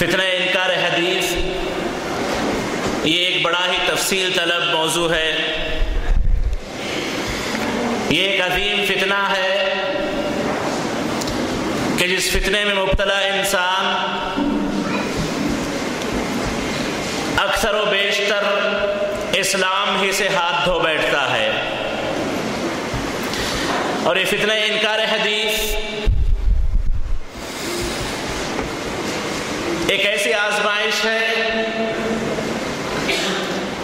फितना इनकार हदीस। ये एक बड़ा ही तफसील तलब मौजू है। ये एक अजीम फितना है कि जिस फितने में मुबतला इंसान अक्सर व बेशतर इस्लाम ही से हाथ धो बैठता है। और ये फितना इनकार हदीस एक ऐसी आजमाइश है,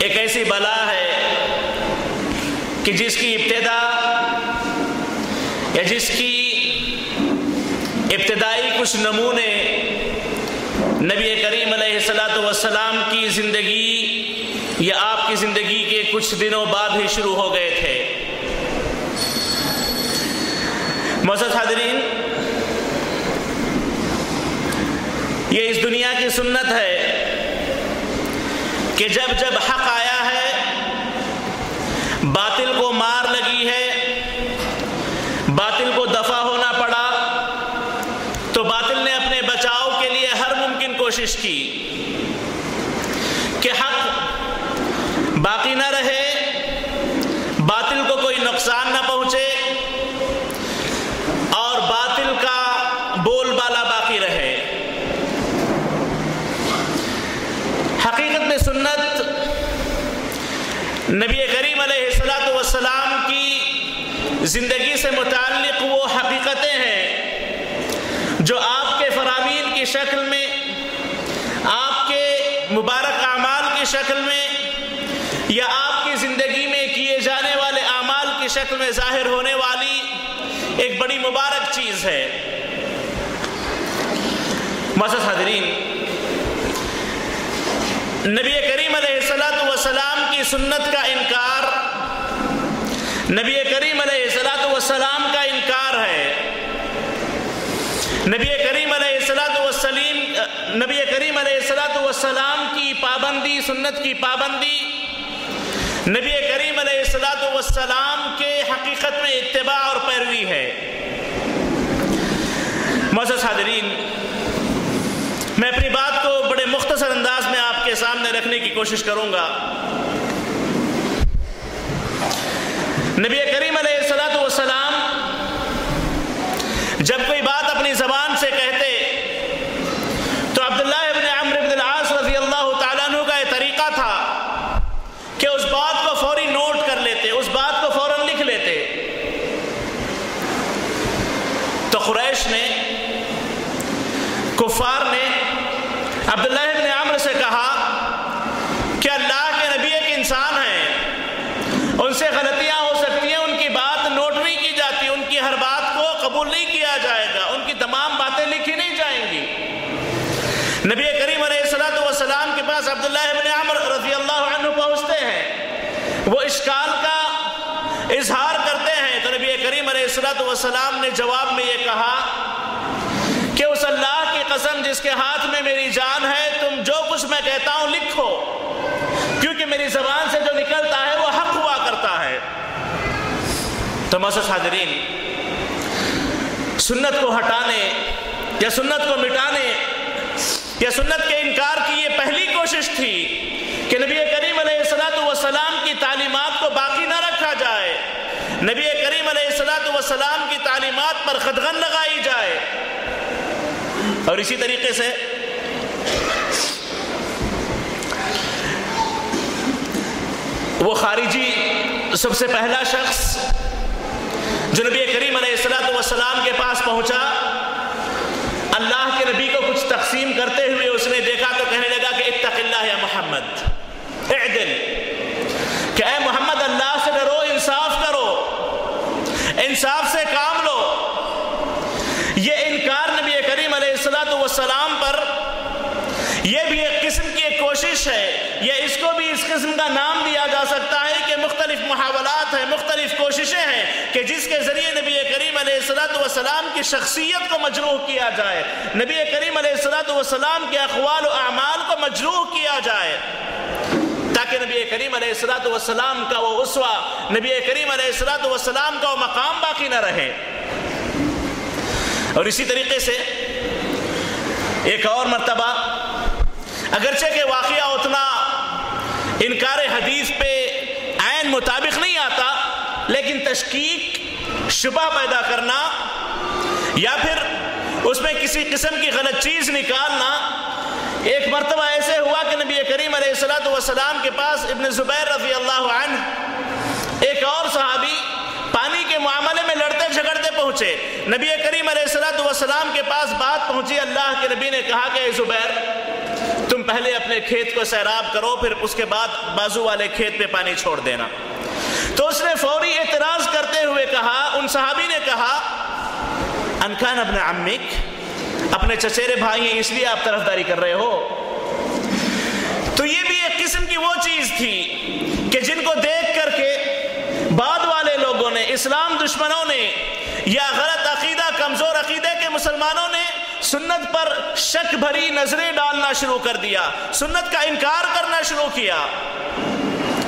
एक ऐसी बला है कि जिसकी इब्तदा या जिसकी इब्तदाई कुछ नमूने नबी करीम सलाम की ज़िंदगी या आपकी ज़िंदगी के कुछ दिनों बाद ही शुरू हो गए थे। मौसद हाजरीन ये इस दुनिया की सुन्नत है कि जब जब हक आया है, बातिल को मार लगी है, बातिल को दफ़ा होना पड़ा तो बातिल ने अपने बचाव के लिए हर मुमकिन कोशिश की कि हक बाकी ना रहे बातिल को कोई नुकसान ना पहुँचे और बातिल का बोलबाला बाकी रहे हकीकत में सुन्नत नबी करीम सलाम की ज़िंदगी से मुतक़ वो हकीकतें हैं, जो आपके फरामीन की शक्ल में, आपके मुबारक अमाल की शक्ल में, या आपकी ज़िंदगी में किए जाने वाले अमाल की शक्ल में ज़ाहिर होने वाली एक बड़ी मुबारक चीज़ है। मसद हाजरीन, नबी करीम सुन्नत का इनकार। नबी करीम सलाम का इनकार है। नबी करीम सलीम नबी करीम सलाम की पाबंदी, सुन्नत की पाबंदी, नबी करीम सलाम के हकीकत में इतबा और पैरवी है। मज़ हाजरीन मैं अपनी बात को बड़े मुख्तसर अंदाज में आपके सामने रखने की कोशिश करूँगा। नबी करीम सलाम जब कोई बात अपनी जबान से कहते तो अब्दुल्ला इब्न अम्र इब्न आस रज़ी अल्लाह तआला का यह तरीका था कि उस बात को फौरी नोट कर लेते उस बात को फ़ौरन लिख लेते तो कुरैश ने कुफार ने अब्दुल्ला इब्न अम्र से कहा कि अल्लाह के नबी एक इंसान है उनसे गलतियाँ हो सकती हैं उनकी बात नोट नहीं की जाती उनकी हर बात को कबूल नहीं किया जाएगा उनकी तमाम बातें लिखी नहीं जाएँगी नबी करीम सलाम के पास अब्दुल्ला इब्न अम्र रज़ी अल्लाह अन्हु पहुँचते हैं वो इश्काल का इजहार करते हैं। तो नबी करीम सलाम ने जवाब में यह कहा कि उस अल्लाह की कसम जिसके हाथ में मेरी जान है, तुम जो कुछ मैं कहता हूँ लिखो। क्योंकि मेरी जबान से जो निकलता है, वो हक हुआ करता है। तो मसद हाजरीन, सुन्नत को हटाने या सुन्नत को मिटाने या सुन्नत के इनकार की ये पहली कोशिश थी कि नबी करीम सलाम की तालीमत को बाकी ना रखा जाए। नबी करीम सलाम की तालीमत पर खदगन लगाई जाए। और इसी तरीके से वो खारिजी सबसे पहला शख्स जो नबी करीम सलाम के पास पहुँचा अल्लाह के नबी को कुछ तकसीम करते हुए उसने देखा तो कहने लगा कि इत्तकिल्लाह या मोहम्मद दिल क्या मोहम्मद अल्लाह से डरो इंसाफ करो इंसाफ से काम लो ये इनकार नबी करीम सलाम पर यह भी एक किस्म की एक कोशिश है। या इसको भी इस किस्म का नाम दिया जा सकता है कि मुख्तलिफ़ मुहावलात हैं, मुख्तलिफ़ कोशिशें हैं कि जिसके ज़रिए नबी करीम सलाम की शख्सियत को मजरूह किया जाए। नबी करीम सलाम के अखवाल अमाल को मजरूह किया जाए। ताकि नबी करीम सलाम का वो उसवा, नबी करीम सलाम का वो मकाम बाकी न रहे। और इसी तरीके से एक और मरतबा अगरचे के वाक़ उतना इनकार हदीस पे आन मुताबिक नहीं आता, लेकिन तशकीक, शुबा पैदा करना या फिर उसमें किसी किस्म की गलत चीज़ निकालना, एक मरतबा ऐसे हुआ कि नबी करीम सलाम के पास इबन ज़ुबैर रफ़ी अल्लाह एक और सहाबी पानी के मामले में लड़ते झगड़ते पहुँचे। नबी करीम सलाम के पास बात पहुँची, अल्लाह के नबी ने कहा कि ज़ुबैर तुम पहले अपने खेत को सैराब करो, फिर उसके बाद बाजू वाले खेत पे पानी छोड़ देना। तो उसने फौरी एतराज़ करते हुए कहा, उन सहाबी ने कहा अनखान अपने अम्मिक, अपने चचेरे भाई हैं, इसलिए आप तरफदारी कर रहे हो। तो ये भी एक किस्म की वो चीज़ थी कि जिनको देख करके बाद वाले लोगों ने, इस्लाम दुश्मनों ने, या गलत अकीदा, कमज़ोर अकीदे के मुसलमानों ने सुन्नत पर शक भरी नज़रें डालना शुरू कर दिया, सुन्नत का इनकार करना शुरू किया।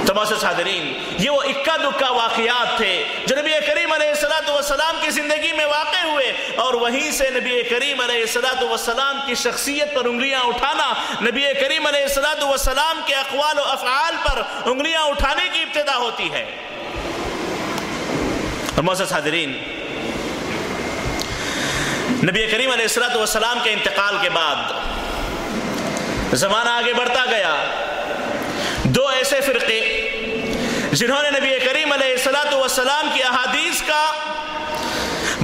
सादरीन, ये वो इक्का दुक्का वाकयात थे, जो नबी करीम सलाम की ज़िंदगी में वाक़ हुए, और वहीं से नबी करीम सलाम की शख्सियत पर उंगलियाँ उठाना, नबी करीम सलाम के अकवाल अफ़ाल पर उंगलियाँ उठाने की इब्तदा होती है। हाजरीन नबी करीम सलाम के इंतकाल के बाद ज़माना आगे बढ़ता गया। दो ऐसे फ़िरक़े जिन्होंने नबी करीम सलाम की अहादीस का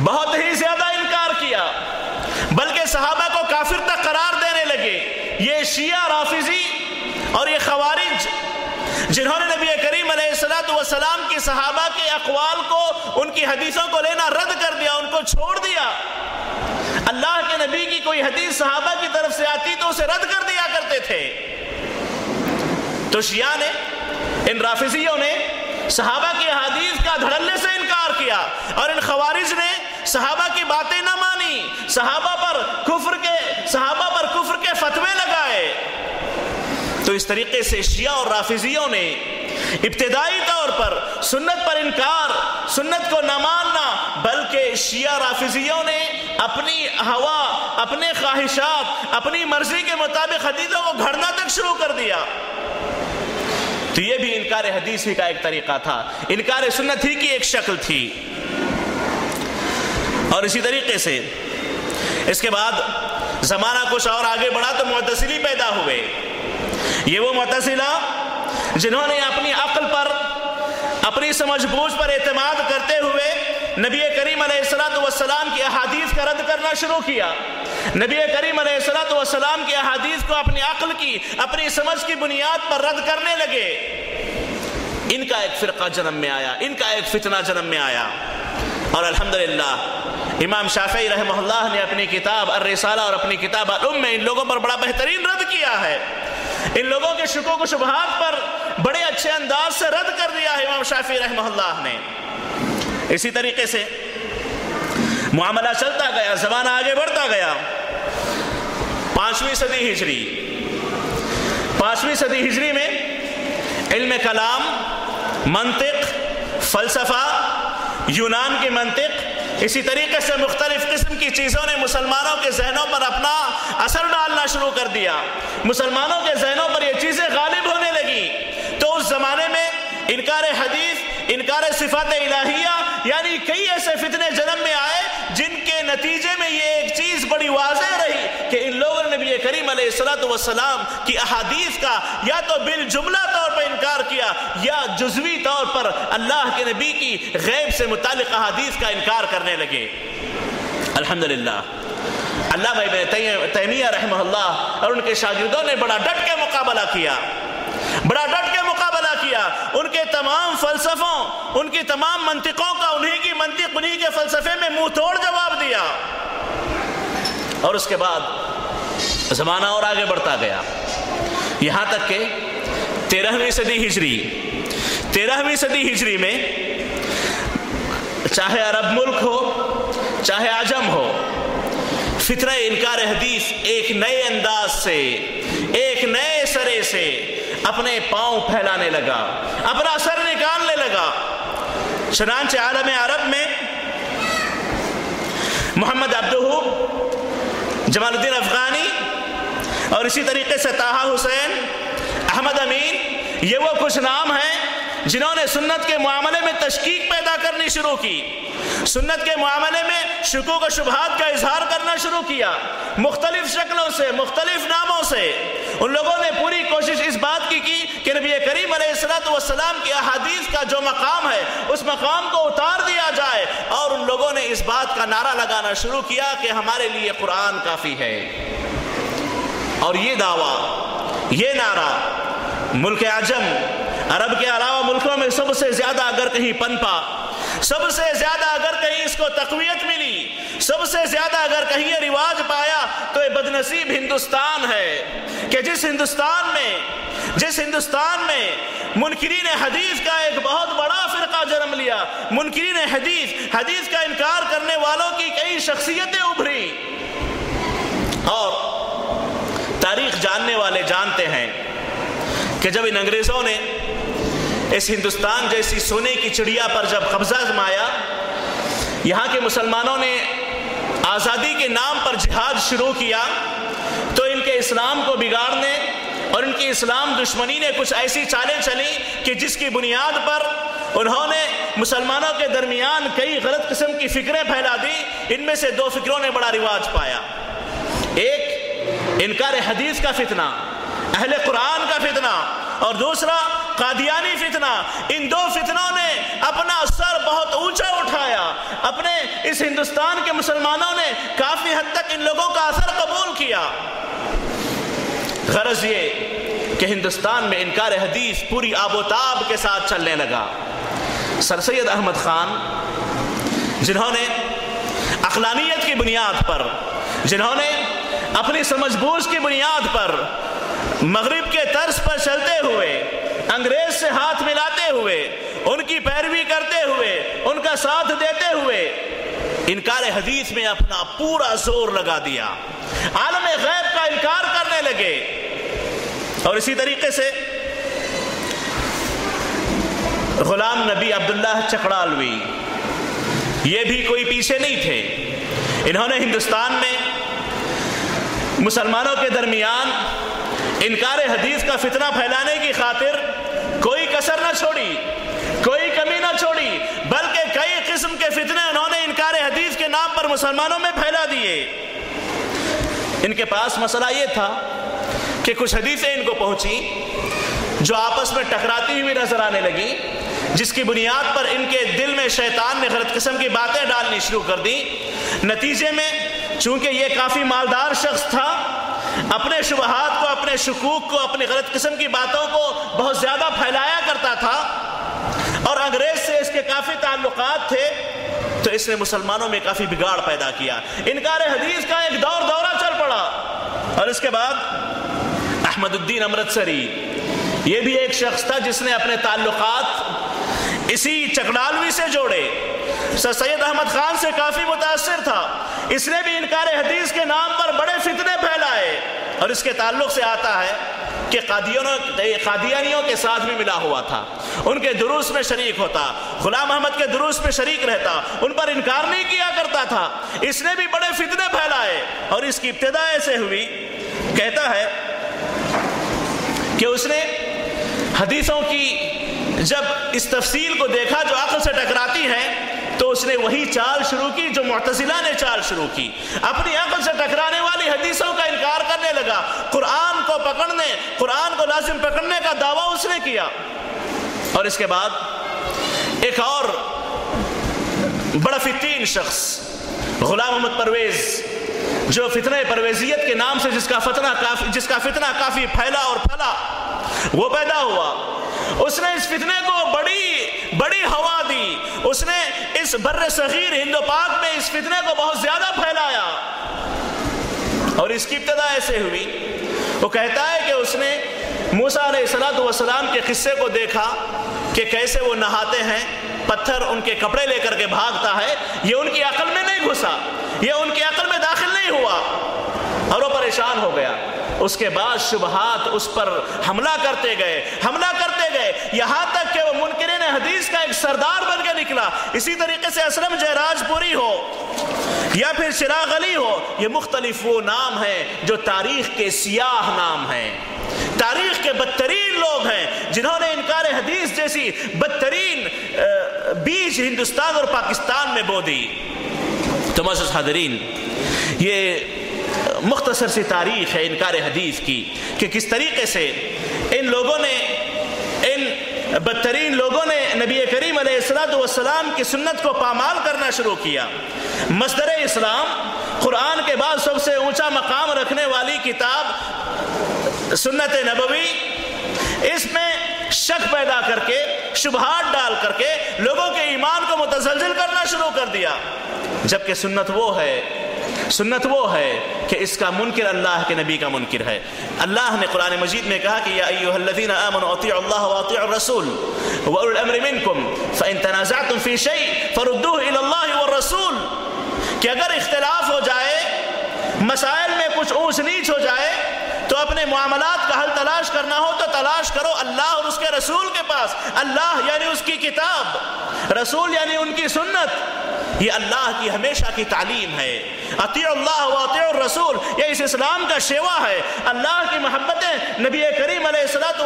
बहुत ही ज़्यादा इनकार किया, बल्कि सहाबा को काफिर तक करार देने लगे। ये शिया, राफिजी और ये खवारिज, जिन्होंने नबी करीम सलाम की सहाबा के अकवाल को, उनकी हदीसों को लेना रद्द कर दिया, उनको छोड़ दिया। अल्लाह के नबी की कोई हदीस सहाबा की तरफ़ से आती तो उसे रद्द कर दिया करते थे। तो शिया ने, इन राफिजियों ने सहाबा की हदीस का धड़ल्ले से इनकार किया और इन खवारिज ने सहाबा की बातें ना मानी। सहाबा पर कुफर के, सहाबा पर कुफर के फतवे लगाए। तो इस तरीके से शिया और राफिजियों ने इब्तदाई तौर पर सुन्नत पर इनकार, सुन्नत को न मानना, बल्कि शिया राफिजियों ने अपनी हवा, अपने ख्वाहिशात, अपनी मर्ज़ी के मुताबिक हदीसों को घड़ना तक शुरू कर दिया। तो ये भी इनकार हदीस ही का एक तरीका था। इनकार सुन्नत ही की एक शक्ल थी। और इसी तरीके से, इसके बाद जमाना कुछ और आगे बढ़ा तो मुतसिली पैदा हुए। ये वो मुतसिला, जिन्होंने अपनी अक्ल पर, अपनी समझ बूझ पर एतमाद करते हुए नबी करीम सलाम की अहादीस का रद्द करना शुरू किया। नबी करीम सलाम की अहादीस को अपनी अक्ल की, अपनी समझ की बुनियाद पर रद्द करने लगे। इनका एक फ़िरका जन्म में आया, इनका एक फितना जन्म में आया। और अल्हम्दुलिल्लाह, इमाम शाफी रहमल्ला ने अपनी किताब अर्रसाला और अपनी किताब अलुम में इन लोगों पर बड़ा बेहतरीन रद्द किया है। इन लोगों के शुकों को शुभात पर बड़े अच्छे अंदाज से रद्द कर दिया है इमाम शाफी रहमल्ला ने। इसी तरीके से मामला चलता गया, जमाना आगे बढ़ता गया। पांचवी सदी हिजरी। पांचवी सदी हिजरी में इल्म कलाम, मंतिक, फ़लसफ़ा, यूनान की मंतिक, इसी तरीके से मुख्तलिफ़ किस्म की चीज़ों ने मुसलमानों के जहनों पर अपना असर डालना शुरू कर दिया। मुसलमानों के जहनों पर यह चीज़ें गालिब होने लगी। तो उस ज़माने में इनकार हदीस इनकार सिफात इलाहिया, यानी कई ऐसे फितने जन्म में आए जिनके नतीजे में ये एक चीज़ बड़ी वाजह रही कि इन लोगों ने नबी करीम सलाम की अहादीस का या तो बिल जुमला तौर पर इनकार किया, या जुजवी तौर पर अल्लाह के नबी की गैब से मुतल अहादीस का इनकार करने लगे। अल्हम्दुलिल्लाह। अल्लाह भाई तैमिया रहमल्ला और उनके शागिर्दों ने बड़ा डट के मुकाबला किया। बड़ा डट के किया। उनके तमाम फलसफों, उनकी तमाम मंतिकों का उन्हीं की मंतिक उन्हीं के फलसफे में मुँह तोड़ जवाब दिया। और उसके बाद ज़माना और आगे बढ़ता गया। यहाँ तक के तेरहवीं सदी हिजरी, तेरहवीं सदी हिजरी में चाहे अरब मुल्क हो, चाहे आज़म हो फितर इनकार हदीस एक नए अंदाज से एक नए सरे से अपने पाँव फैलाने लगा, अपना सर निकालने लगा। चनानच आलम अरब में मोहम्मद अब्दू जमालुद्दीन अफगानी और इसी तरीके से ताहा हुसैन, अहमद अमीन, ये वो कुछ नाम हैं जिन्होंने सुन्नत के मामले में तशकीक पैदा करनी शुरू की। सुन्नत के मामले में शुकू व शुभात का इजहार करना शुरू किया, मुख्तलिफ़ शक्लों से, मुख्तलिफ़ नामों से। उन लोगों ने पूरी कोशिश इस बात की की कि नबी करीम सलाम की अहादीस का जो मकाम है, उस मकाम को उतार दिया जाए और उन लोगों ने इस बात का नारा लगाना शुरू किया कि हमारे लिए कुरान काफ़ी है। और ये दावा, ये नारा मुल्क आज़म, अरब के अलावा मुल्कों में सबसे ज़्यादा अगर कहीं पनपा सबसे ज़्यादा अगर कहीं इसको तकवीत मिली, सबसे ज़्यादा अगर कहीं ये रिवाज पाया तो ये बदनसीब हिंदुस्तान है कि जिस हिंदुस्तान में, जिस हिंदुस्तान में मुनकरीन हदीस का एक बहुत बड़ा फिरका जन्म लिया। मुनकरीन हदीस हदीस का इनकार करने वालों की कई शख्सियतें उभरी। और तारीख जानने वाले जानते हैं कि जब इन अंग्रेज़ों ने इस हिंदुस्तान जैसी सोने की चिड़िया पर जब कब्जा जमाया, यहाँ के मुसलमानों ने आज़ादी के नाम पर जिहाद शुरू किया तो इनके इस्लाम को बिगाड़ने और इनकी इस्लाम दुश्मनी ने कुछ ऐसी चालें चली कि जिसकी बुनियाद पर उन्होंने मुसलमानों के दरमियान कई गलत किस्म की फिक्रें फैला दी, इनमें से दो फिक्रों ने बड़ा रिवाज पाया। एक इनकार हदीस का फितना, अहले कुरान का फितना और दूसरा, कादियानी फितना। इन दो फितनों ने अपना सर बहुत ऊँचा उठाया। अपने इस हिंदुस्तान के मुसलमानों ने काफ़ी हद तक इन लोगों का असर कबूल किया। गरज ये कि हिंदुस्तान में इनकार हदीस पूरी आबोताब के साथ चलने लगा। सर सैद अहमद खान, जिन्होंने अखलानियत की बुनियाद पर, जिन्होंने अपनी समझबूझ की बुनियाद पर मगरिब के तर्ज पर चलते हुए, अंग्रेज़ से हाथ मिलाते हुए, उनकी पैरवी करते हुए, उनका साथ देते हुए, इनकार हदीस में अपना पूरा ज़ोर लगा दिया। आलम गैब का इनकार करने लगे। और इसी तरीके से, गुलाम नबी अब्दुल्ला चकड़ालवी ये भी कोई पीछे नहीं थे। इन्होंने हिंदुस्तान में मुसलमानों के दरमियान इनकार हदीस का फितना फैलाने की खातिर कोई कसर ना छोड़ी, कोई कमी ना छोड़ी, बल्कि कई किस्म के फितने उन्होंने इनकार हदीस के नाम पर मुसलमानों में फैला दिए। इनके पास मसला ये था कि कुछ हदीसें इनको पहुँची, जो आपस में टकराती हुई नज़र आने लगी, जिसकी बुनियाद पर इनके दिल में शैतान ने गलत किस्म की बातें डालनी शुरू कर दी। नतीजे में, चूँकि ये काफ़ी मालदार शख्स था अपने शुबहात को, अपने शकूक को, अपनी गलत किस्म की बातों को बहुत ज़्यादा फैलाया करता था। और अंग्रेज़ से इसके काफ़ी ताल्लुक थे तो इसने मुसलमानों में काफ़ी बिगाड़ पैदा किया। इनकार हदीस का एक दौर दौरा चल पड़ा। और इसके बाद अहमदुद्दीन अमृतसरी, ये भी एक शख्स था जिसने अपने ताल्लुकात इसी चकडालवी से जोड़े। सर सैयद अहमद खान से काफ़ी मुतासर था। इसने भी इनकार हदीस के नाम पर बड़े फितने फैलाए। और इसके ताल्लुक से आता है कि कादियानियों के साथ भी मिला हुआ था। उनके दुरुस्त में शरीक होता, गुलाम अहमद के दुरुस्त में शरीक रहता, उन पर इनकार नहीं किया करता था। इसने भी बड़े फितने फैलाए और इसकी इब्तदा ऐसे हुई, कहता है कि उसने हदीसों की जब इस तफसील को देखा जो अकल से टकराती है उसने वही चाल शुरू की जो मुतजिला ने चाल शुरू की। अपनी अकल से टकराने वाली हदीसों का इनकार करने लगा। कुरान को पकड़ने कुरान को लाजिम पकड़ने का दावा उसने किया। और इसके बाद एक और बड़ा फितीन शख्स, गुलाम मोहम्मद परवेज, जो फितने परवेजियत के नाम से जिसका फतना काफ़ी, जिसका फितना काफ़ी फैला और फैला, वो पैदा हुआ। उसने इस फितने को बड़ी बड़ी हवा दी। उसने इस बर्र सगीर हिंदो पाक में इस फितने को बहुत ज़्यादा फैलाया। और इसकी इब्तदा ऐसे हुई। वो कहता है कि उसने मूसा सलाम के किस्से को देखा कि कैसे वो नहाते हैं, पत्थर उनके कपड़े लेकर के भागता है। ये उनकी अकल में नहीं घुसा। ये उनकी अकल में दाखिल नहीं हुआ। और वो परेशान हो गया। उसके बाद शुभहात उस पर हमला करते गए, हमला करते गए। यहाँ तक कि वो मुनकर हदीस का एक सरदार बन के निकला। इसी तरीके से असलम जयराजपुरी हो, या फिर चिराग अली हो, ये मुख्तलिफ़ वो नाम है जो तारीख के सियाह नाम है। तारीख के बदतरीन लोग हैं, जिन्होंने इनकार हदीस जैसी बदतरीन बीज हिंदुस्तान और पाकिस्तान में बो दी। तो हादरीन, ये मुख्तसर सी तारीख है इनकार हदीस की कि किस तरीके से इन लोगों ने, इन बदतरीन लोगों ने नबी करीम सलाम की सुन्नत को पामाल करना शुरू किया। मसदर इस्लाम, कुरान के बाद सबसे ऊँचा मकाम रखने वाली किताब सुन्नत नबवी, इसमें शक पैदा करके शुभात डाल करके लोगों के ईमान को मुतजल करना शुरू कर दिया। जबकि सुन्नत वो है सुन्नत वो है कि इसका मुनकर अल्लाह के नबी का मुनकर है। अल्लाह ने कुरान मजीद में कहा कि रसूल रसूल। कि अगर इख्तलाफ हो जाए, मसाइल में कुछ ऊंच नीच हो जाए तो अपने मामलात का हल तलाश करना हो तो तलाश करो अल्लाह और उसके रसूल के पास। अल्लाह यानी उसकी किताब, रसूल यानी उनकी सुन्नत। ये अल्लाह की हमेशा की तालीम है। अतील्लाह रसूल ये इस इस्लाम का शेवा है। अल्लाह की मोहब्बतें नबी करीम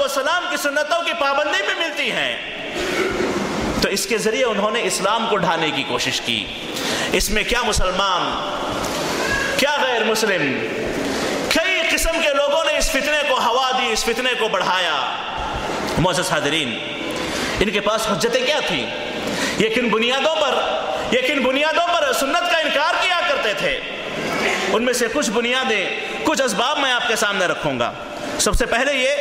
सलाम की सुन्नतों की पाबंदी में मिलती हैं। तो इसके ज़रिए उन्होंने इस्लाम को ढाने की कोशिश की। इसमें क्या मुसलमान, क्या गैर मुस्लिम, कई किस्म के लोगों ने इस फितने को हवा दी, इस फितने को बढ़ाया। मोजस हादरीन इनके पास हजतें क्या थी? ये किन बुनियादों पर? ये किन बुनियादों पर सुन्नत का इनकार किया करते थे। उनमें से कुछ बुनियादें, कुछ इसबाब मैं आपके सामने रखूँगा। सबसे पहले ये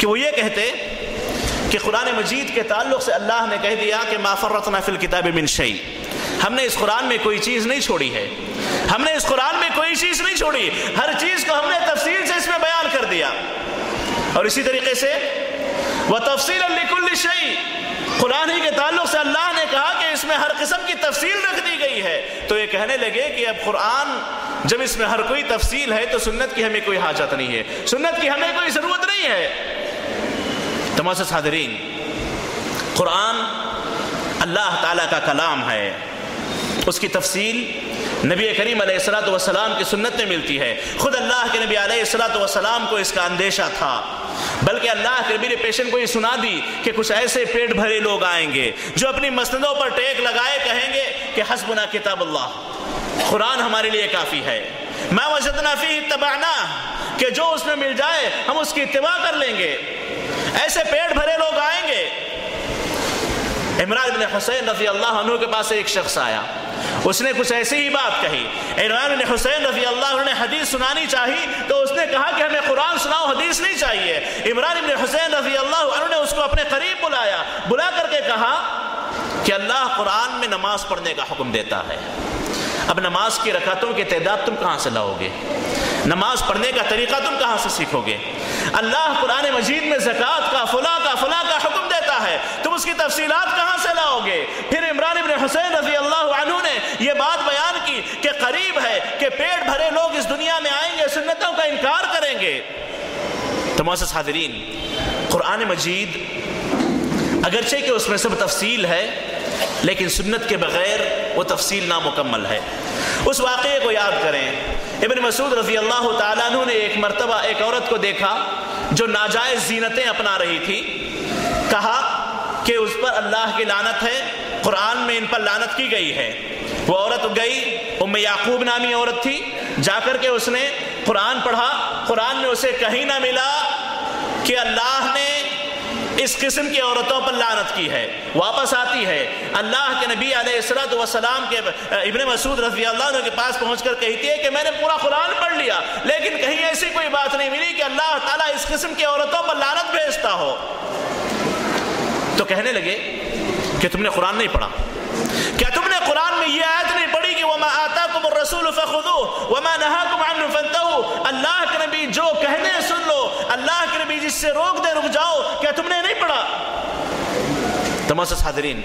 कि वो ये कहते कि कुरान मजीद के ताल्लुक से अल्लाह ने कह दिया कि माफ़रत नफिल किताब बिन शई। हमने इस कुरान में कोई चीज़ नहीं छोड़ी है। हमने इस कुरान में कोई चीज़ नहीं छोड़ी। हर चीज़ को हमने तफसील से इसमें बयान कर दिया। और इसी तरीके से वह तफसील कुरान ही के ताल्लुक से अल्लाह ने कहा कि इसमें हर किस्म की तफसील रख दी गई है। तो ये कहने लगे कि अब कुरान, जब इसमें हर कोई तफसील है तो सुन्नत की हमें कोई हाजत नहीं है। सुन्नत की हमें कोई ज़रूरत नहीं है। तमाशा सादरीन, कुरान अल्लाह ताला का कलाम है। उसकी तफसील नबी करीम सलाम की सुन्नत में मिलती है। खुद अल्लाह के नबी सलाम को इसका अंदेशा था। बल्कि अल्लाह के नबी ने पेशेंट को ये सुना दी कि कुछ ऐसे पेट भरे लोग आएँगे, जो अपनी मसंदों पर टेक लगाए कहेंगे कि हसबुना किताब अल्लाह कुरान हमारे लिए काफ़ी है। मैं वजदना फ़ी तबाना, कि जो उसमें मिल जाए, हम उसकी इतवा कर लेंगे। ऐसे पेट भरे लोग आएँगे। इमरान बिन हुसैन अल्लाह के पास एक शख्स आया। उसने कुछ ऐसी ही बात कही। इमरान ने हुसैन रज़ी अल्लाह ने हदीस सुनानी चाहिए तो उसने कहा कि हमें कुरान सुनाओ, हदीस नहीं चाहिए। इमरान इबन हुसैन रज़ी अल्लाह ने उसको अपने करीब बुलाया। बुला करके कहा कि अल्लाह कुरान में नमाज़ पढ़ने का हुक्म देता है। अब नमाज़ की रकातों की तादाद तुम कहाँ से लाओगे? नमाज़ पढ़ने का तरीका तुम कहाँ से सीखोगे? अल्लाह कुरान मजीद में जक़ात का, फुला का फुला का हुक्म देता है। उसकी तफसीलात कहाँ से लाओगे? फिर इमरान इबन हुसैन रज़ी अल्लाह ने यह बात बयान की कि करीब है कि पेट भरे लोग इस दुनिया में आएँगे, सुन्नत का इनकार करेंगे। तो मोसस हाजरीन कुरान मजीद अगरचे कि उसमें सब तफसील है, लेकिन सुन्नत के बगैर वो तफसील नामुकम्मल है। उस वाक़े को याद करें। इबन मसूद रज़ी अल्लाह तु ने एक मरतबा एक औरत को देखा, जो नाजायज़ जीनतें अपना रही थी। कहा कि उस पर अल्लाह की लानत है, कुरान में इन पर लानत की गई है। वो औरत गई उम याकूब नामी औरत थी, जाकर के उसने कुरान पढ़ा। कुरान में उसे कहीं ना मिला कि अल्लाह ने इस किस्म की औरतों पर लानत की है। वापस आती है। अल्लाह के नबी सलाम के इबन मसूद रज़ी अल्लाह के पास पहुँच कर कहती है कि मैंने पूरा कुरान पढ़ लिया, लेकिन कहीं ऐसी कोई बात नहीं मिली कि अल्लाह ताला इस किस्म की औरतों पर लानत भेजता हो। कहने लगे कि तुमने कुरान नहीं पढ़ा। क्या तुमने कुरान में यह आयत नहीं पढ़ी कि वमा आता तुम रसूल वमा अल्लाह के नबी जो कहने सुन लो, अल्लाह के नबी जिससे रोक दे रुक जाओ, क्या तुमने नहीं पढ़ा? तमाशा हाजरीन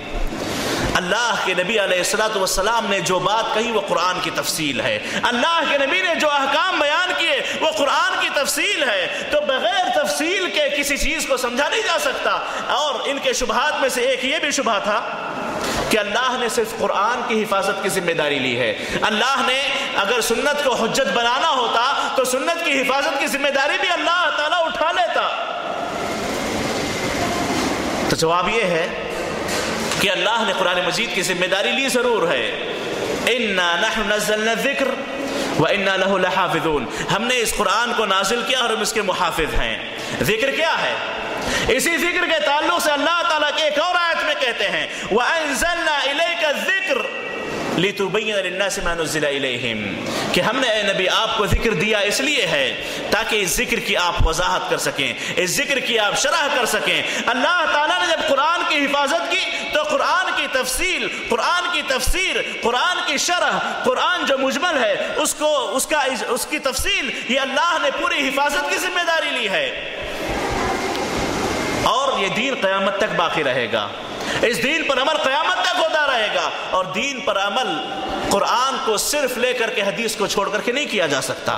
अल्लाह के नबी सलाम ने जो बात कही, वो कुरान की तफसील है। अल्लाह के नबी ने जो अहकाम बयान किए, वो कुरान की तफसील है। तो बगैर तफसील के किसी चीज़ को समझा नहीं जा सकता। और इनके शुभात में से एक ये भी शुभा था कि अल्लाह ने सिर्फ़ कुरान की हिफाजत की ज़िम्मेदारी ली है। अल्लाह ने अगर सुन्नत को हजत बनाना होता तो सुन्नत की हिफाजत की ज़िम्मेदारी भी अल्लाह ताला उठा लेता। तो जवाब यह है कि अल्लाह ने कुरान मजीद की ज़िम्मेदारी ली ज़रूर है। इन्ना ज़िक्र व इन्ना लहाफिजून। हमने इस कुरान को नाजिल किया और हम इसके मुहाफिज हैं। ज़िक्र क्या है? इसी ज़िक्र के ताल्लुक से अल्लाह ताला के एक और आयत में कहते हैं वह ज़िक्र। कि हमने नबी आपको ज़िक्र दिया इसलिए है ताकि इस ज़िक्र की आप वजाहत कर सकें इस ज़िक्र की आप शरह कर सकें अल्लाह ताला ने जब कुरान की हिफाजत की तो कुरान की तफसील कुरान की तफसीर कुरान की शरह कुरान जो मुजमल है उसको उसका उसकी तफसील ये अल्लाह ने पूरी हिफाजत की ज़िम्मेदारी ली है और ये दीन क़यामत तक बाकी रहेगा इस दीन पर अमल क़यामत तक होता रहेगा और दीन पर अमल कुरान को सिर्फ़ लेकर के हदीस को छोड़ करके नहीं किया जा सकता।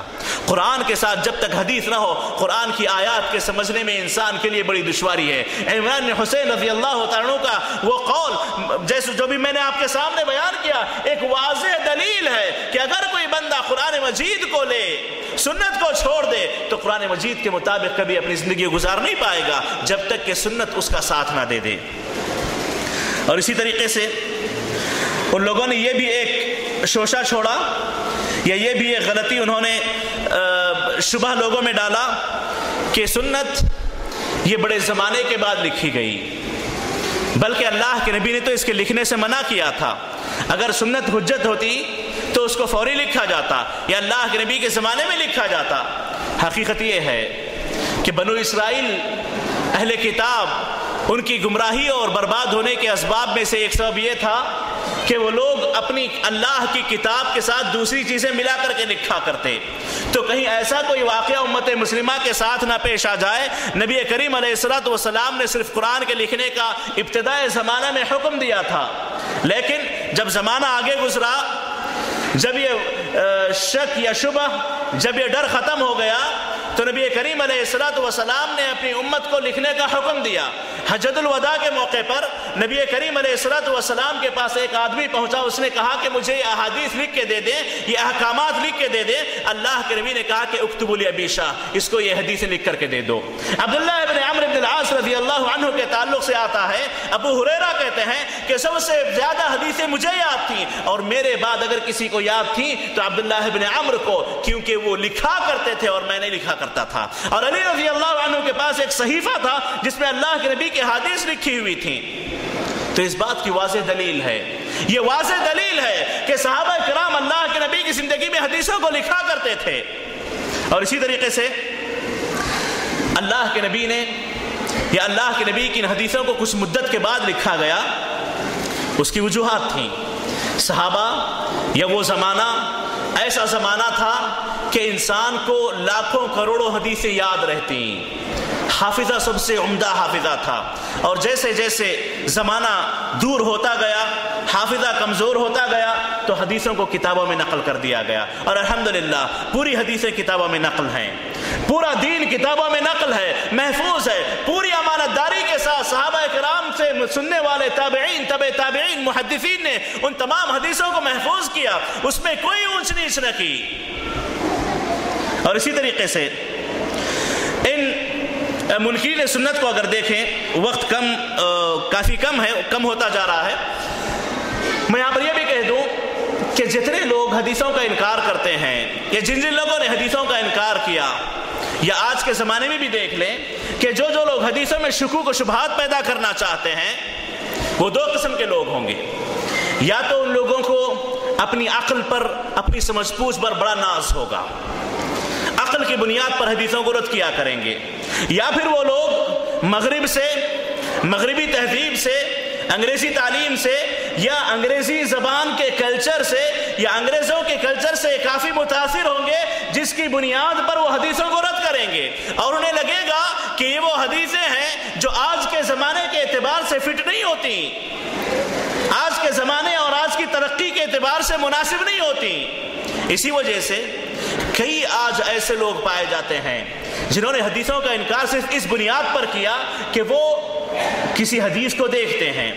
कुरान के साथ जब तक हदीस ना हो, कुरान की आयात के समझने में इंसान के लिए बड़ी दुश्वारी है। इमरान हुसैन रज़ी अल्लाह का वो कौल, जैसे जो भी मैंने आपके सामने बयान किया, एक वाज दलील है कि अगर कोई बंदा कुरान मजीद को ले, सुन्नत को छोड़ दे तो कुरान मजीद के मुताबिक कभी अपनी ज़िंदगी गुजार नहीं पाएगा, जब तक कि सुन्नत उसका साथ ना दे दे। और इसी तरीके से उन लोगों ने यह भी एक शोशा छोड़ा, या ये भी एक गलती उन्होंने शुभ लोगों में डाला कि सुन्नत ये बड़े ज़माने के बाद लिखी गई। बल्कि अल्लाह के नबी ने तो इसके लिखने से मना किया था। अगर सुन्नत हुज्जत होती तो उसको फौरी लिखा जाता, या अल्लाह के नबी के ज़माने में लिखा जाता। हकीकत यह है कि बनु इसराइल, अहले किताब उनकी गुमराही और बर्बाद होने के इसबाब में से एक सब ये था कि वो लोग अपनी अल्लाह की किताब के साथ दूसरी चीज़ें मिला करके लिखा करते। तो कहीं ऐसा कोई वाक़ उम्मत मुस्लिमा के साथ ना पेश आ जाए, नबी करीम सलाम ने सिर्फ़ कुरान के लिखने का इब्तदाई ज़माना में हुक्म दिया था। लेकिन जब ज़माना आगे गुजरा, जब ये शक या शुभ जब ये डर ख़त्म हो गया तो नबी करीम सलाम ने अपनी उम्मत को लिखने का हुक्म दिया। हजदुलवदा के मौके पर नबी करीम सलाम के पास एक आदमी पहुँचा। उसने कहा कि मुझे अहादीस लिख के दे दें, ये अहकाम लिख के दे दें। अल्लाह के नबी ने कहा कि उक्तबुल अबीशा, इसको ये हदीस लिख करके दे दो। अब्दुल्ला के ताल्लुक से आता है। अबू हुरेरा कहते हैं कि सबसे ज़्यादा हदीसें मुझे याद थी और मेरे बाद अगर किसी को याद थी तो अब्दुल्ला अमर को, क्योंकि वो लिखा करते थे और मैंने लिखा करता था। और अली रज़ी अल्लाह के पास एक सहीफा था, जिसमें अल्लाह के नबी की हादिस लिखी हुई थी। तो इस बात की वाज दलील है। ये वाज दलील है कि साहब कराम अल्लाह के नबी की ज़िंदगी में हदीसों को लिखा करते थे। और इसी तरीके से अल्लाह के नबी ने, या अल्लाह के नबी की इन हदीसों को कुछ मुद्दत के बाद लिखा गया, उसकी वजूहत थी। सहाबा, या वो ज़माना, ऐसा ज़माना था कि इंसान को लाखों करोड़ों हदीसें याद रहती हाफिजा सबसे उम्दा हाफिजा था। और जैसे जैसे ज़माना दूर होता गया, हाफिजा कमज़ोर होता गया तो हदीसों को किताबों में नकल कर दिया गया। और अल्हम्दुलिल्लाह, पूरी हदीसें किताबों में नकल हैं। पूरा दीन किताबों में नकल है, महफूज है। पूरी अमानतदारी के साथ साहबा कराम से सुनने वाले ताबेन तब ताबेन मुहदसिन ने उन तमाम हदीसों को महफूज किया। उसमें कोई ऊंच नीच न की। और इसी तरीके से इन मुनकिन सुन्नत को अगर देखें, वक्त कम काफ़ी कम है, कम होता जा रहा है। मैं यहाँ पर यह भी कह दूँ कि जितने लोग हदीसों का इनकार करते हैं, या जिन जिन लोगों ने हदीसों का इनकार किया, या आज के ज़माने में भी देख लें कि जो जो लोग हदीसों में शुकू को शुभात पैदा करना चाहते हैं, वो दो किस्म के लोग होंगे। या तो उन लोगों को अपनी अक्ल पर, अपनी समझ पूछ पर बड़ा नाज होगा। की बुनियाद पर हदीसों को रद्द किया करेंगे। या फिर वो लोग मगरब से, मगरबी तहजीब से, अंग्रेज़ी तालीम से, या अंग्रेज़ी जबान के कल्चर से, या अंग्रेज़ों के कल्चर से काफ़ी मुतासर होंगे, जिसकी बुनियाद पर वो हदीसों को रद्द करेंगे। और उन्हें लगेगा कि ये वो हदीसें हैं जो आज के जमाने के एतबार से फिट नहीं होती। आज के जमाने और आज की तरक्की के एतबार से मुनासिब नहीं होती। इसी वजह से कई आज ऐसे लोग पाए जाते हैं, जिन्होंने हदीसों का इनकार सिर्फ़ इस बुनियाद पर किया कि वो किसी हदीस को देखते हैं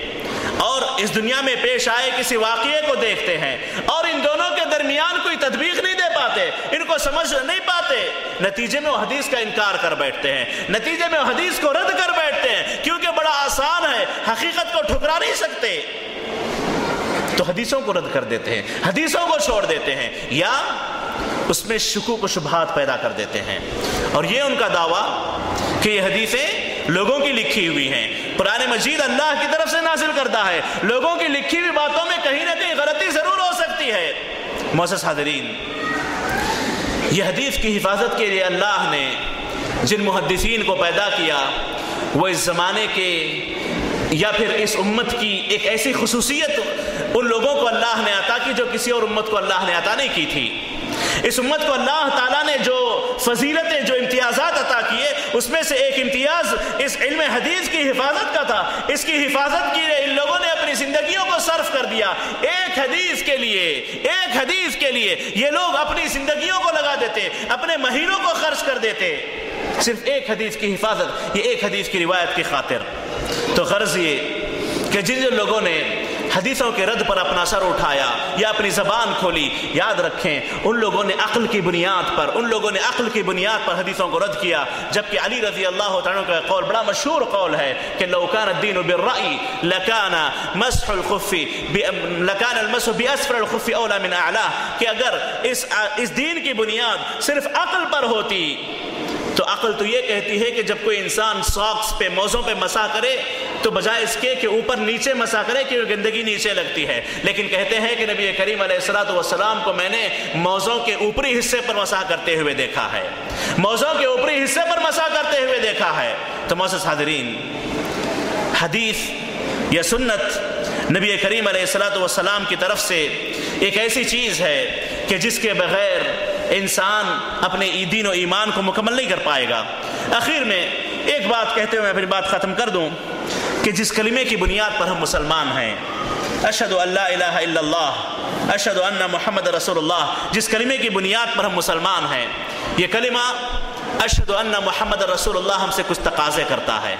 और इस दुनिया में पेश आए किसी वाक्य को देखते हैं और इन दोनों के दरमियान कोई तदबीक नहीं दे पाते, इनको समझ नहीं पाते। नतीजे में वो हदीस का इनकार कर बैठते हैं, नतीजे में हदीस को रद्द कर बैठते हैं, क्योंकि बड़ा आसान है, हकीकत को ठुकरा नहीं सकते। तो हदीसों को रद्द कर देते हैं, हदीसों को छोड़ देते हैं, या उसमें शुकू को शुभात पैदा कर देते हैं। और ये उनका दावा कि ये हदीसें लोगों की लिखी हुई हैं। पुराने मजीद अल्लाह की तरफ़ से नाजिल करता है। लोगों की लिखी हुई बातों में कहीं ना कहीं गलती ज़रूर हो सकती है। मोसस हादरीन ये हदीस की हिफाजत के लिए अल्लाह ने जिन मुहदसिन को पैदा किया, वो इस ज़माने के या फिर इस उम्मत की एक ऐसी खसूसियत उन लोगों को अल्लाह ने अता की जो किसी और उम्मत को अल्लाह ने अता नहीं की थी। इस उम्मत को अल्लाह ताला ने जो फजीलतें, जो इम्तियाज़ात अता किए, उसमें से एक इम्तियाज़ इस इल्म हदीस की हिफाजत का था। इसकी हिफाजत की इन लोगों ने अपनी ज़िंदगियों को सर्फ कर दिया। एक हदीस के लिए, एक हदीस के लिए ये लोग अपनी ज़िंदगियों को लगा देते, अपने महीनों को खर्च कर देते। सिर्फ़ एक हदीस की हिफाजत, ये एक हदीस की रिवायत की खातिर। तो गर्ज ये कि जिन जिन लोगों ने हदीसों के रद्द पर अपना सर उठाया या अपनी जबान खोली। याद रखें, उन लोगों ने अक्ल की बुनियाद पर, उन लोगों ने अक्ल की बुनियाद पर हदीसों को रद्द किया, जबकि अली रज़ी अल्लाह का कौल बड़ा मशहूर कौल है कि लौकान दीन बिर्राई, लकाना मसफ़ी लकान मसफ़ी मिन आला। कि अगर इस इस दीन की बुनियाद सिर्फ़ अक्ल पर होती तो अकल तो ये कहती है कि जब कोई इंसान सॉक्स पे, मौजों पे मसा करे तो बजाय इसके कि ऊपर नीचे मसा करे कि गंदगी नीचे लगती है। लेकिन कहते हैं कि नबी करीम सलाम को मैंने मौजों के ऊपरी हिस्से पर मसा करते हुए देखा है। मौजों के ऊपरी हिस्से पर मसा करते हुए देखा है। तो मौसस हदीस या सुन्नत नबी करीम सलाम की तरफ़ से एक ऐसी चीज़ है कि जिसके बगैर इंसान अपने दीन और ईमान को मुकम्मल नहीं कर पाएगा। आखिर में एक बात कहते हुए मैं अपनी बात ख़त्म कर दूँ। कि जिस कलमे की बुनियाद पर हम मुसलमान हैं अशद अल्लाह अशद अन्ना मोहम्मद रसूलुल्लाह, जिस कलमे की बुनियाद पर हम मुसलमान हैं, ये कलिमा अशद अन्ना मोहम्मद रसोल्ला हमसे कुछ तकाजे करता है।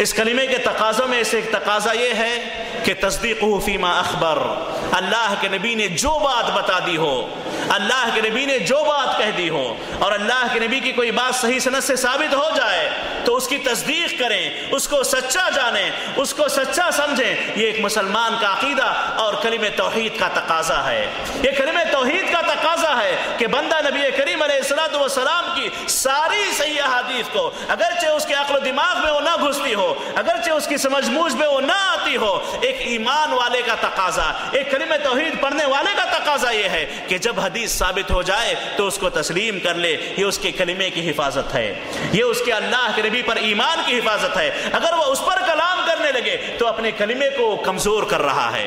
इस कलिमे के तकाज़ों में से एक तकाजा ये है कि तस्दीक फ़ीमा अखबर। अल्लाह के नबी ने जो बात बता दी हो, अल्लाह के नबी ने जो बात कह दी हो, और अल्लाह के नबी की कोई बात सही सनत से साबित हो जाए तो उसकी तस्दीक करें, उसको सच्चा जाने, उसको सच्चा समझें, ये एक मुसलमान का अकीदा और कलीम तोहहीद का तकाजा है। ये कलीम तोहहीद का तकाजा है कि बंदा नबी करीम सलाम की सारी सही हदीस को, अगरचे उसके अकल दिमाग में वो ना घुसती हो, अगरचे उसकी समझ मूझ में वो ना आती हो, एक ईमान वाले का तकाजा, एक कलीम तोहहीद पढ़ने वाले का तकाजा ये है कि जब हदीस साबित हो जाए तो उसको तस्लीम कर ले। ये उसके कलिमे की हिफाजत है। ये उसके अल्लाह के नबी पर ईमान की हिफाजत है। अगर वो उस पर कलाम करने लगे तो अपने कलिमे को कमज़ोर कर रहा है।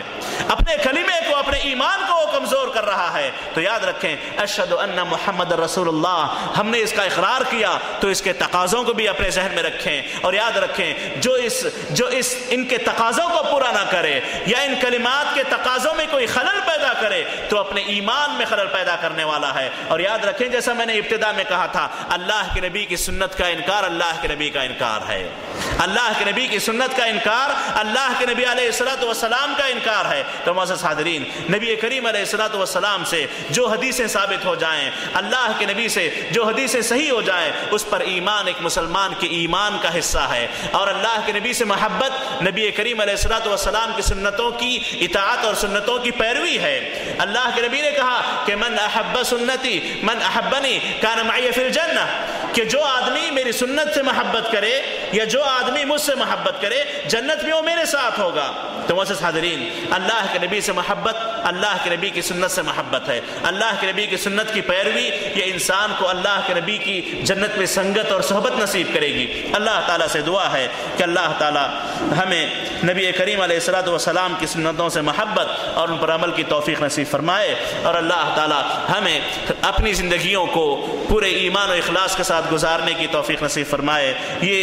अपने कलिमे को, अपने ईमान को कमज़ोर कर रहा है। तो याद रखें अशद मोहम्मद रसूलुल्लाह। हमने इसका इकरार किया तो इसके तकाज़ों को भी अपने जहन में रखें। और याद रखें, जो इस जो इस, इनके तकाज़ों को पूरा ना करे, या इन कलिमात के तकाज़ों में कोई खलल पैदा करे तो अपने ईमान में खलल पैदा करने वाला है। और याद रखें, जैसा मैंने इब्तदा में कहा था, अल्लाह के नबी की सुन्नत का इनकार अल्लाह के नबी का इनकार है। अल्लाह के नबी की सुन्नत का इनकार अल्लाह के नबी सलाम का इनकार है। तो मज़ हाजरीन नबी करीम सलाम से जो हदीसें साबित हो जाएँ, अल्लाह के नबी से जो हदीसें सही हो जाएँ, उस पर ईमान एक मुसलमान के ईमान का हिस्सा है। और अल्लाह के नबी से मोहब्बत नबी करीम सलाम की सुन्नतों की इतात और सुन्नतों की पैरवी है। अल्लाह के नबी ने कहा कि मन अहब्ब सुन्नति, मन अहब्बनी, कान फिर जन्ना कि जो आदमी मेरी सुन्नत से मोहब्बत करे, या जो आदमी मुझसे मोहब्बत करे, जन्नत में वो मेरे साथ होगा। तो वैसे हाजरीन अल्लाह के नबी से मोहब्बत अल्लाह के नबी की सुन्नत से मोहब्बत है। अल्लाह के नबी की सुन्नत की पैरवी, ये इंसान को अल्लाह के नबी की जन्नत में संगत और सहबत नसीब करेगी। अल्लाह ताला से दुआ है कि अल्लाह ताला हमें नबी करीम सलाम की सुन्नतों से महब्बत और उन पर अमल की तोफ़ी नसीब फरमाए और अल्लाह ताला हमें अपनी ज़िंदगियों को पूरे ईमान और अखलास के साथ गुजारने की तोफ़ी नसीब फरमाए। ये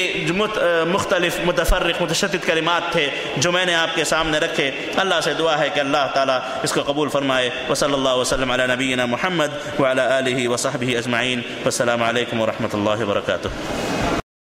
मुख्तलिफ़ मुतफरक मुतशद कलिमात थे जो मैंने आपके सामने रखे। अल्लाह से दुआ है कि अल्लाह ताला इसको कबूल फरमाए वसल वसलम नबीना महमद वाली वसाबी अजमाइन वसलम वरहमल वर्का